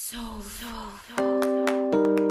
So, so, so.